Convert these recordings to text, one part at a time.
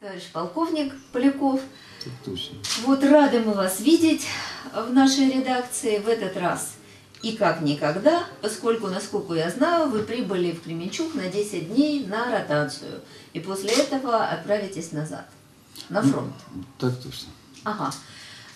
Товарищ полковник Поляков, вот рады мы вас видеть в нашей редакции в этот раз. И как никогда, поскольку, насколько я знаю, вы прибыли в Кременчуг на 10 дней на ротацию. И после этого отправитесь назад, на фронт. Так точно. Ага.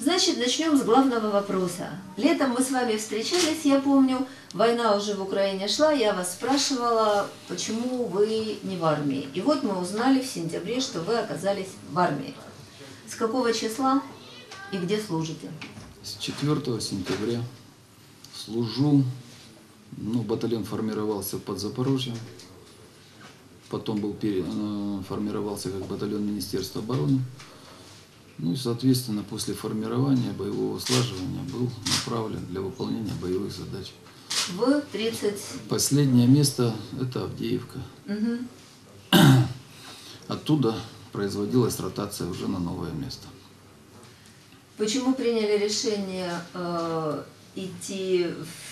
Значит, начнем с главного вопроса. Летом мы с вами встречались, я помню, война уже в Украине шла, я вас спрашивала, почему вы не в армии. И вот мы узнали в сентябре, что вы оказались в армии. С какого числа и где служите? С 4 сентября служу. Ну, батальон формировался под Запорожьем. Потом был пере- э, формировался как батальон Министерства обороны. Ну и, соответственно, после формирования боевого слаживания был направлен для выполнения боевых задач. В 30... Последнее место – это Авдеевка. Мгм. Оттуда производилась ротация уже на новое место. Почему приняли решение э, идти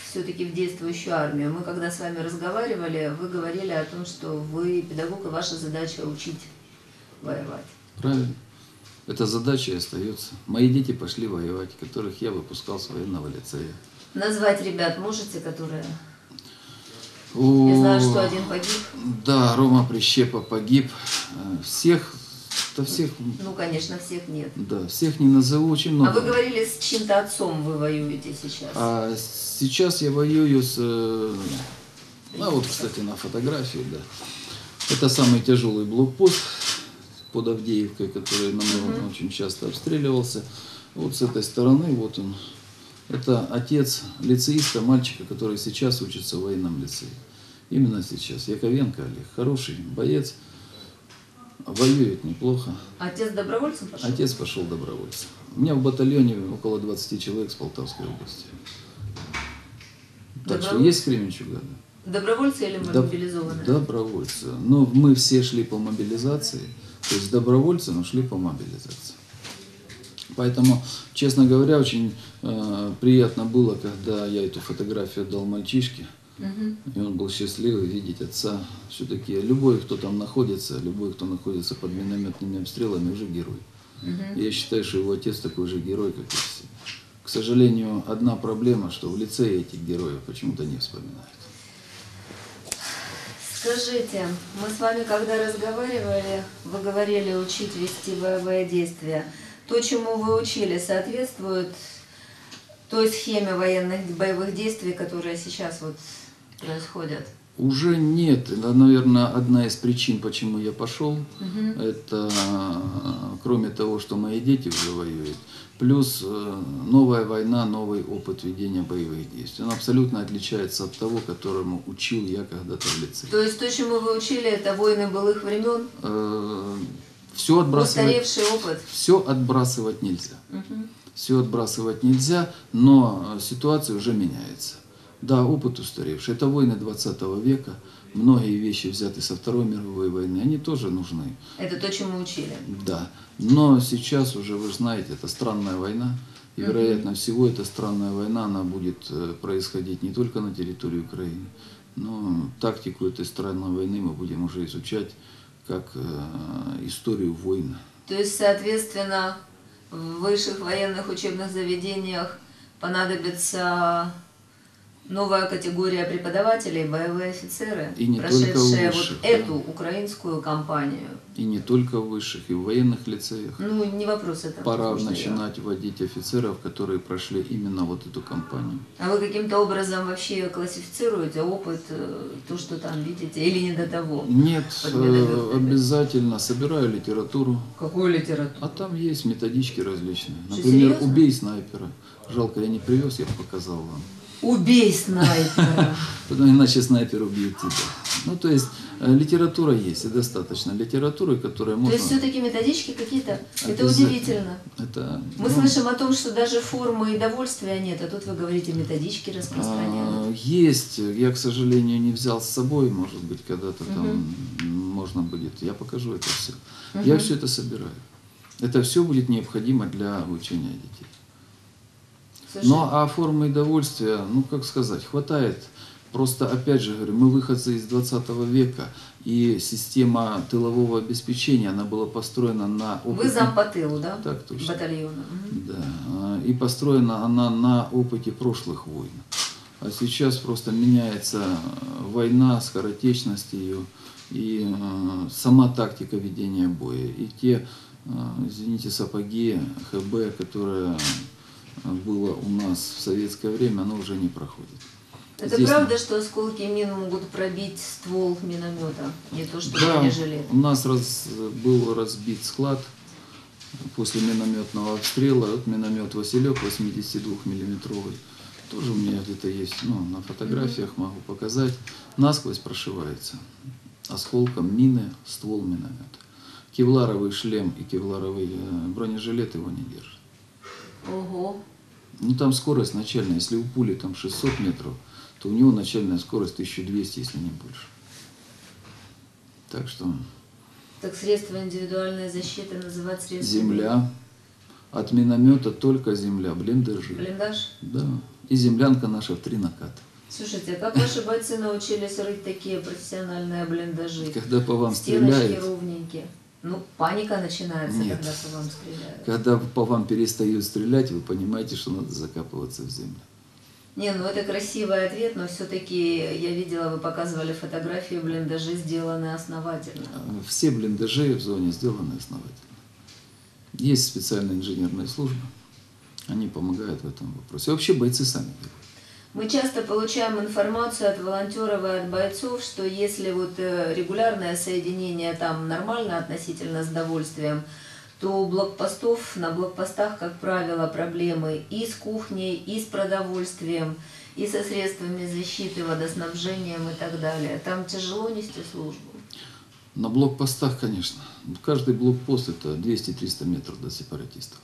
все-таки в действующую армию? Мы когда с вами разговаривали, вы говорили о том, что вы педагог, и ваша задача учить воевать. Правильно. Эта задача и остается. Мои дети пошли воевать, которых я выпускал с военного лицея. Назвать ребят можете, которые... О, Я знаю, что один погиб. Да, Рома Прищепа погиб. Э, Всех, да всех, Ну, конечно, всех нет. да, всех не назову, очень много. А вы говорили, с чьим-то отцом вы воюете сейчас. А сейчас я воюю с... э, А вот, кстати, на фотографии, да. Это самый тяжелый блокпост под Авдеевкой, который нам очень часто обстреливался. Вот с этой стороны, вот он. Это отец лицеиста, мальчика, который сейчас учится в военном лицее. Именно сейчас. Яковенко Олег. Хороший боец. Воюет неплохо. Отец добровольцем пошел? Отец пошел добровольцем. У меня в батальоне около 20 человек с Полтавской области. Так что есть Кременчуга, да. Добровольцы или мобилизованные? Добровольцы. Но мы все шли по мобилизации. То есть добровольцы, но шли по мобилизации. Поэтому, честно говоря, очень э, приятно было, когда я эту фотографию отдал мальчишке. Мгм. И он был счастливый видеть отца. Все-таки любой, кто там находится, любой, кто находится под минометными обстрелами, уже герой. Мгм. Я считаю, что его отец такой же герой, как и все. К сожалению, одна проблема, что в лицее этих героев почему-то не вспоминают. Скажите, мы с вами когда разговаривали, вы говорили учить вести боевые действия. То, чему вы учили, соответствует той схеме военных боевых действий, которые сейчас вот происходят? Уже нет. Это, наверное, одна из причин, почему я пошел. Мгм. Это, э, кроме того, что мои дети уже воюют, плюс э, новая война, новый опыт ведения боевых действий. Он абсолютно отличается от того, которому учил я когда-то в лицее. То есть то, чему вы учили, это войны былых времен, Все отбрасывать, устаревший опыт. все отбрасывать нельзя. Мгм. Все отбрасывать нельзя, но э, ситуация уже меняется. Да, опыт устаревший. Это войны 20 века. Многие вещи взяты со Второй мировой войны, они тоже нужны. Это то, чему учили. Да. Но сейчас уже, вы знаете, это странная война. И, вероятно всего, эта странная война, она будет э, происходить не только на территории Украины, но тактику этой странной войны мы будем уже изучать как э, историю войн. То есть, соответственно, в высших военных учебных заведениях понадобится новая категория преподавателей, боевые офицеры, И не прошедшие высших, вот да. эту украинскую кампанию. И не только в высших, и в военных лицеях. Ну, не вопрос это. Пора начинать вводить офицеров, которые прошли именно вот эту кампанию. А вы каким-то образом вообще классифицируете опыт, э, то, что там видите, или не до того? Нет, э, обязательно собираю литературу. Какую литературу? А там есть методички различные. Что, Например, серьезно? убей снайпера. Жалко, я не привез, я бы показал вам. Убей снайпера! Потому иначе снайпер убьет тебя. Ну, то есть э, литература есть, и достаточно литературы, которая То можно... есть все-таки методички какие-то? Это удивительно. Это, Мы ну, слышим о том, что даже формы и довольствия нет, а тут вы говорите, методички распространяют. а, Есть, я, к сожалению, не взял с собой, может быть, когда-то там можно будет, я покажу это все. Я все это собираю. Это все будет необходимо для обучения детей. Слушай, Ну а формы удовольствия, ну как сказать, хватает Просто, опять же говорю, мы выходцы из 20 века, и система тылового обеспечения, она была построена на Вы опыте... зам по тылу, да? Так точно. Батальона. Да, и построена она на опыте прошлых войн. А сейчас просто меняется война, скоротечность ее и э, сама тактика ведения боя. И те, э, извините, сапоги ХБ, которое э, было у нас в советское время, оно уже не проходит. Это Здесь- правда, что осколки мин могут пробить ствол миномета? Не то, что Да, бронежилет. у нас раз, был разбит склад после минометного обстрела. Вот миномет Василек 82 миллиметровый. Тоже у меня где-то есть, ну, на фотографиях могу показать. Насквозь прошивается осколком мины ствол миномета. Кевларовый шлем и кевларовый э, бронежилет его не держат. Ого. Ну там скорость начальная, если у пули там 600 метров, то у него начальная скорость 1200, если не больше. Так что Так средства индивидуальной защиты называть средствами... земля, от миномета только земля, блиндажи. Блиндаж? Да. И землянка наша в три наката. Слушайте, а как ваши бойцы научились рыть такие профессиональные блиндажи? Когда по вам Стеночки стреляют, ровненькие. Ну, паника начинается, Нет. когда по вам стреляют. когда по вам перестают стрелять, вы понимаете, что надо закапываться в землю. Не, ну это красивый ответ, но все-таки я видела, вы показывали фотографии блиндажи, сделанные основательно. А Все блиндажи в зоне сделаны основательно. Есть специальная инженерная служба, они помогают в этом вопросе. Вообще бойцы сами делают. Мы часто получаем информацию от волонтеров и от бойцов, что если вот э, регулярное соединение там нормально относительно с довольствием, то блокпостов, на блокпостах, как правило, проблемы и с кухней, и с продовольствием, и со средствами защиты, водоснабжением и так далее. Там тяжело нести службу. На блокпостах, конечно. Каждый блокпост это 200-300 метров до сепаратистов.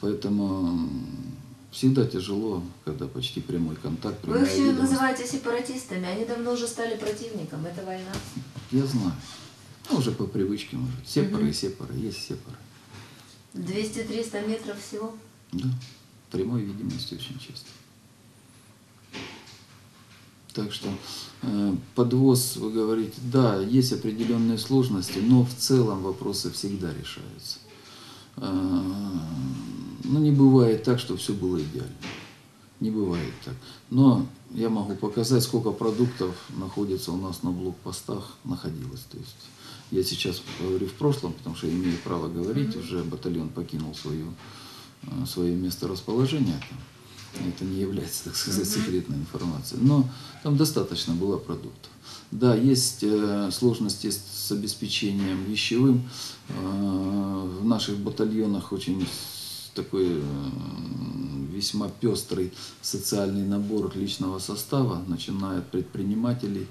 Поэтому всегда тяжело, когда почти прямой контакт. Вы их все видимость. называете сепаратистами, они давно уже стали противником, это война. Я знаю. Ну, уже по привычке, может. Сепары и сепары, есть сепары. 200-300 метров всего. Да. Прямой видимости очень часто. Так что э, подвоз, вы говорите, да, есть определенные сложности, но в целом вопросы всегда решаются. Э, ну, не бывает так, что все было идеально. Не бывает так. Но я могу показать, сколько продуктов находится у нас на блокпостах, находилось. То есть я сейчас говорю в прошлом, потому что я имею право говорить, уже батальон покинул э, свое место расположения. Это не является, так сказать, секретной информацией. Но там достаточно было продуктов. Да, есть э, сложности с, обеспечением вещевым. Э, в наших батальонах очень такой э, весьма пестрый социальный набор личного состава, начиная от предпринимателей.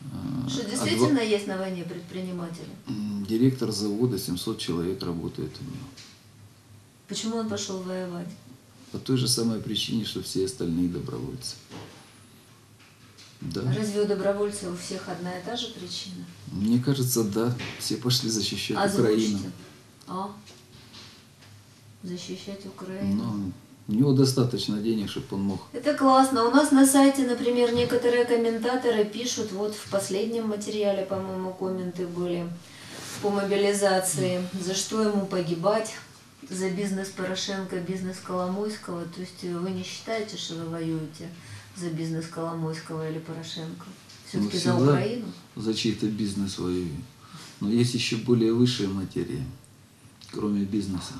э, Что адво- действительно есть на войне предприниматели? Директор завода, 700 человек работает у него. Почему он пошел воевать? По той же самой причине, что все остальные добровольцы. Да. Разве у добровольцев у всех одна и та же причина? Мне кажется, да. Все пошли защищать Озвучьте. Украину. А? Защищать Украину. Но у него достаточно денег, чтобы он мог. Это классно. У нас на сайте, например, некоторые комментаторы пишут, вот в последнем материале, по-моему, комменты были по мобилизации, за что ему погибать, за бизнес Порошенко, бизнес Коломойского. То есть вы не считаете, что вы воюете за бизнес Коломойского или Порошенко? Все-таки Мы за Украину? За чей-то бизнес воюем. Но есть еще более высшие материи, кроме бизнеса.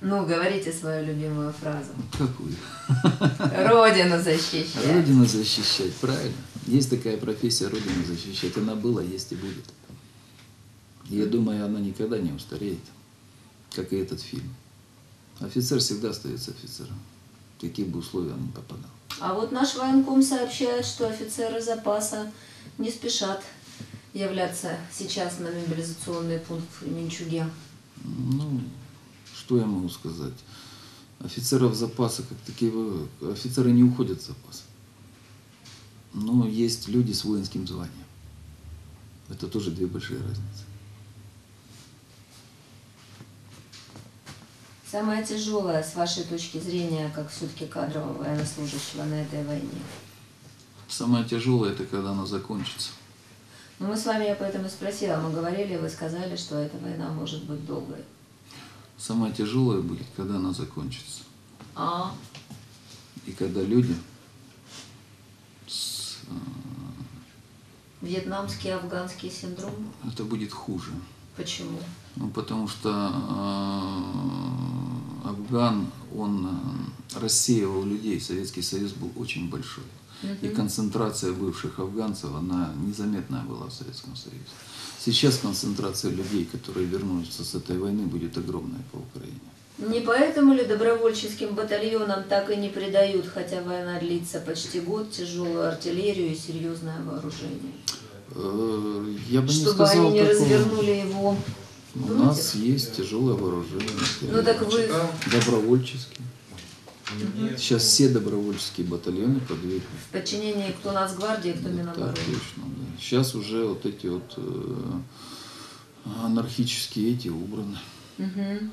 Ну, говорите свою любимую фразу. Какую? Родину защищать. Родину защищать, правильно. Есть такая профессия Родину защищать. Она была, есть и будет. Я думаю, она никогда не устареет, как и этот фильм. Офицер всегда остается офицером. В какие бы условия он ни попадал. А вот наш военком сообщает, что офицеры запаса не спешат являться сейчас на мобилизационный пункт в Минчуге. Ну, что я могу сказать? Офицеров запаса, как такие, офицеры не уходят в запас. Но есть люди с воинским званием. Это тоже две большие разницы. Самое тяжелое, с вашей точки зрения, как все-таки кадрового военнослужащего на этой войне? Самое тяжелое это когда она закончится. Ну, мы с вами, я поэтому и спросила, мы говорили, вы сказали, что эта война может быть долгой. Самое тяжелое будет, когда она закончится. А, И когда люди с, э, вьетнамский, афганский синдром? это будет хуже. Почему? Ну, потому что э, Афган, он э, рассеивал людей, Советский Союз был очень большой. И концентрация бывших афганцев, она незаметная была в Советском Союзе. Сейчас концентрация людей, которые вернутся с этой войны, будет огромная по Украине. Не поэтому ли добровольческим батальонам так и не придают, хотя война длится почти год, тяжелую артиллерию и серьезное вооружение? Э, Я бы не Чтобы сказал они не такого. развернули его У против? нас есть тяжелое вооружение. Ну так вы... Добровольческие. Нет. Сейчас все добровольческие батальоны подвергли. В подчинении кто Нацгвардии, кто Так Минобороны. точно, да. Сейчас уже вот эти вот э, анархические эти убраны. Мгм.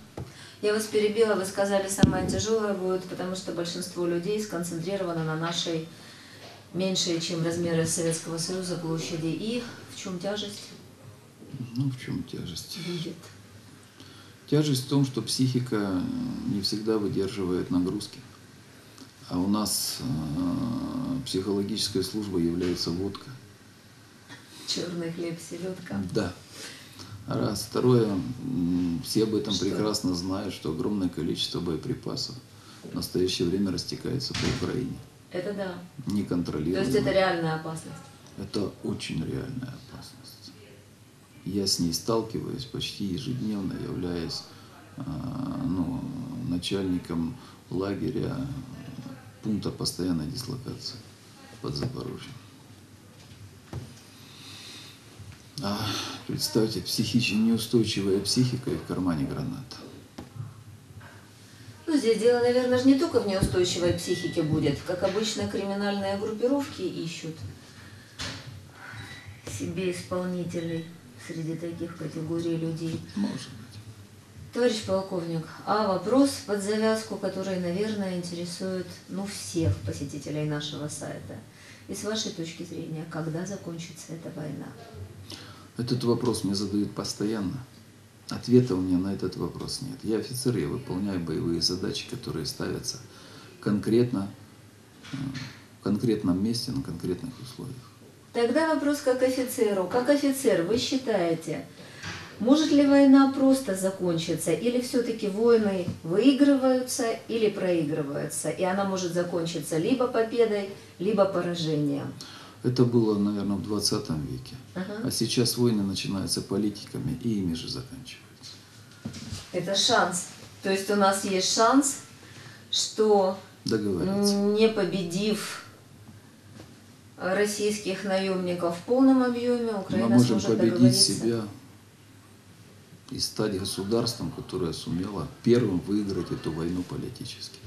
Я вас перебила, вы сказали, самое тяжелое будет, потому что большинство людей сконцентрировано на нашей меньшей, чем размеры Советского Союза площади. И в чем тяжесть Ну, в чем тяжесть? будет? Тяжесть в том, что психика э, не всегда выдерживает нагрузки. А у нас э, психологическая служба является водка. Черный хлеб, селедка. Да. Раз. Второе, все об этом Что? прекрасно знают, что огромное количество боеприпасов в настоящее время растекается по Украине. Это да. То Неконтролируемо. есть это реальная опасность. Это очень реальная опасность. Я с ней сталкиваюсь почти ежедневно, являясь а, ну, начальником лагеря пункта постоянной дислокации под Запорожьем. А, представьте, психически неустойчивая психика и в кармане граната. Ну, здесь дело, наверное, же не только в неустойчивой психике будет. Как обычно, криминальные группировки ищут себе исполнителей среди таких категорий людей. Может быть. Товарищ полковник, а вопрос под завязку, который, наверное, интересует ну, всех посетителей нашего сайта. И с вашей точки зрения, когда закончится эта война? Этот вопрос мне задают постоянно. Ответа у меня на этот вопрос нет. Я офицер, я выполняю боевые задачи, которые ставятся конкретно, э, в конкретном месте, на конкретных условиях. Тогда вопрос как офицеру. Как офицер, вы считаете, может ли война просто закончиться, или все-таки войны выигрываются или проигрываются, и она может закончиться либо победой, либо поражением? Это было, наверное, в 20 веке. Ага. А сейчас войны начинаются политиками, и ими же заканчиваются. Это шанс. То есть у нас есть шанс, что не победив российских наемников в полном объеме, Мы Украина можем сможет победить себя и стать государством, которое сумело первым выиграть эту войну политически.